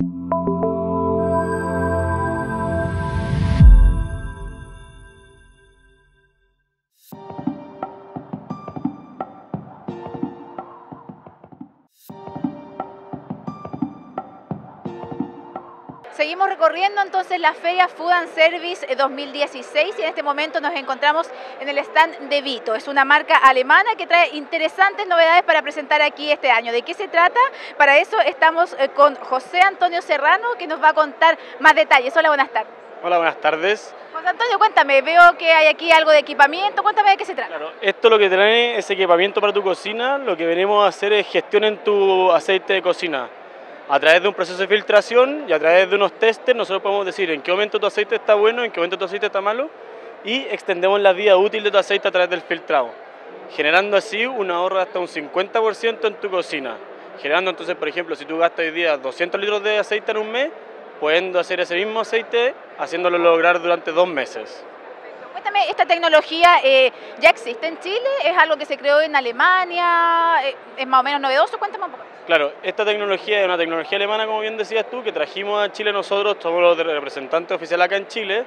Thank you. Seguimos recorriendo entonces la Feria Food and Service 2016 y en este momento nos encontramos en el stand de Vito. Es una marca alemana que trae interesantes novedades para presentar aquí este año. ¿De qué se trata? Para eso estamos eh, con José Antonio Serrano que nos va a contar más detalles. Hola, buenas tardes. Hola, buenas tardes. José Antonio, cuéntame, veo que hay aquí algo de equipamiento, cuéntame de qué se trata. Claro, esto lo que trae es equipamiento para tu cocina, lo que venimos a hacer es gestión en tu aceite de cocina. A través de un proceso de filtración y a través de unos testes nosotros podemos decir en qué momento tu aceite está bueno, en qué momento tu aceite está malo y extendemos la vida útil de tu aceite a través del filtrado, generando así un ahorro hasta un 50% en tu cocina. Generando entonces, por ejemplo, si tú gastas hoy día 200 litros de aceite en un mes, pudiendo hacer ese mismo aceite, haciéndolo lograr durante dos meses. Cuéntame, ¿esta tecnología eh, ya existe en Chile? ¿Es algo que se creó en Alemania? Eh, ¿Es más o menos novedoso? Cuéntame un poco. Claro, esta tecnología es una tecnología alemana, como bien decías tú, que trajimos a Chile nosotros, somos los representantes oficiales acá en Chile.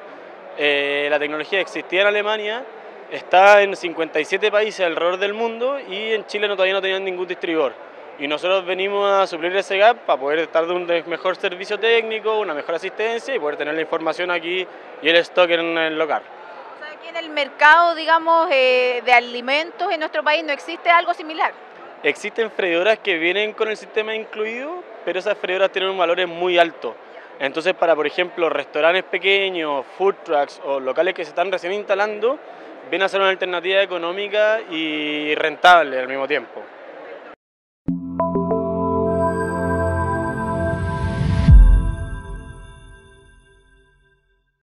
Eh, la tecnología existía en Alemania, está en 57 países alrededor del mundo y en Chile todavía no tenían ningún distribuidor. Y nosotros venimos a suplir ese gap para poder estar de un mejor servicio técnico, una mejor asistencia y poder tener la información aquí y el stock en el local. Aquí en el mercado, digamos, eh, de alimentos en nuestro país no existe algo similar. Existen freidoras que vienen con el sistema incluido, pero esas freidoras tienen un valor muy alto. Entonces, para, por ejemplo, restaurantes pequeños, food trucks o locales que se están recién instalando, viene a ser una alternativa económica y rentable al mismo tiempo.